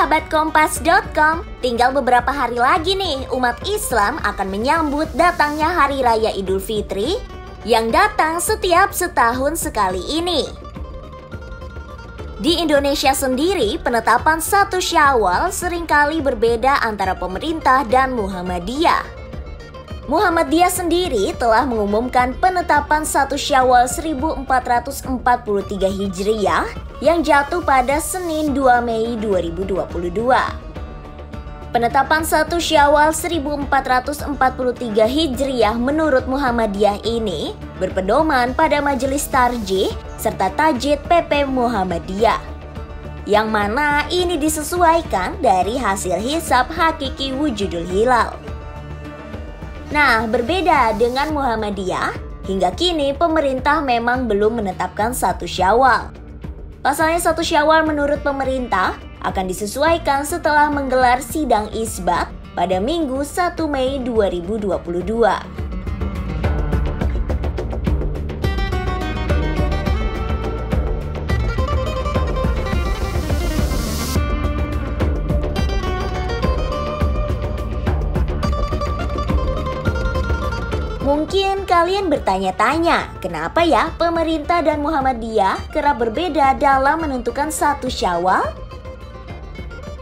Sahabat Kompas.com, tinggal beberapa hari lagi nih umat Islam akan menyambut datangnya Hari Raya Idul Fitri yang datang setiap setahun sekali ini. Di Indonesia sendiri, penetapan satu Syawal sering kali berbeda antara pemerintah dan Muhammadiyah. Muhammadiyah sendiri telah mengumumkan penetapan satu Syawal 1443 Hijriah yang jatuh pada Senin 2 Mei 2022. Penetapan satu Syawal 1443 Hijriah menurut Muhammadiyah ini berpedoman pada Majelis Tarjih serta Tajid PP Muhammadiyah. Yang mana ini disesuaikan dari hasil hisap hakiki wujudul hilal. Nah, berbeda dengan Muhammadiyah, hingga kini pemerintah memang belum menetapkan satu syawal. Pasalnya satu syawal menurut pemerintah akan disesuaikan setelah menggelar sidang isbat pada Minggu 1 Mei 2022. Mungkin kalian bertanya-tanya, kenapa ya pemerintah dan Muhammadiyah kerap berbeda dalam menentukan satu syawal?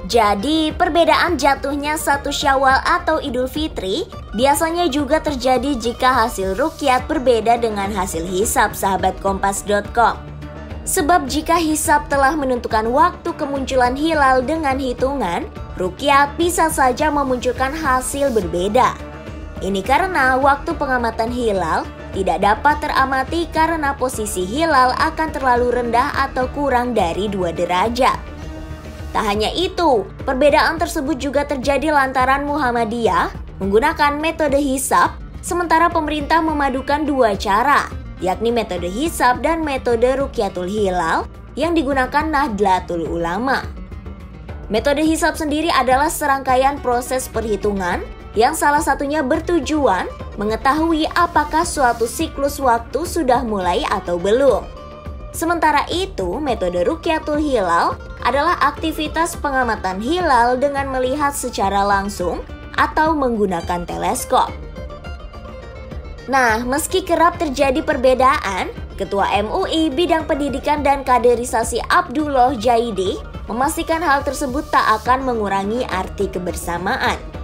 Jadi, perbedaan jatuhnya satu syawal atau idul fitri biasanya juga terjadi jika hasil rukyat berbeda dengan hasil hisap sahabat kompas.com. Sebab jika hisap telah menentukan waktu kemunculan hilal dengan hitungan, rukyat bisa saja memunculkan hasil berbeda. Ini karena waktu pengamatan hilal tidak dapat teramati karena posisi hilal akan terlalu rendah atau kurang dari 2 derajat. Tak hanya itu, perbedaan tersebut juga terjadi lantaran Muhammadiyah menggunakan metode hisap, sementara pemerintah memadukan dua cara, yakni metode hisap dan metode Rukyatul Hilal yang digunakan Nahdlatul Ulama. Metode hisap sendiri adalah serangkaian proses perhitungan yang salah satunya bertujuan mengetahui apakah suatu siklus waktu sudah mulai atau belum. Sementara itu, metode Rukyatul Hilal adalah aktivitas pengamatan hilal dengan melihat secara langsung atau menggunakan teleskop. Nah, meski kerap terjadi perbedaan, Ketua MUI Bidang Pendidikan dan Kaderisasi Abdullah Jaidi memastikan hal tersebut tak akan mengurangi arti kebersamaan.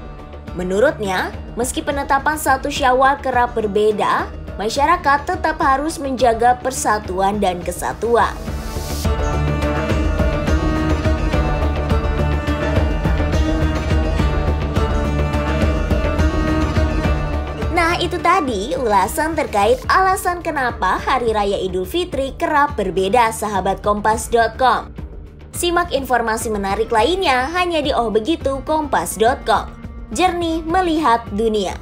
Menurutnya, meski penetapan satu syawal kerap berbeda, masyarakat tetap harus menjaga persatuan dan kesatuan. Nah, itu tadi ulasan terkait alasan kenapa Hari Raya Idul Fitri kerap berbeda sahabat kompas.com. Simak informasi menarik lainnya hanya di Oh Begitu Kompas.com jernih melihat dunia.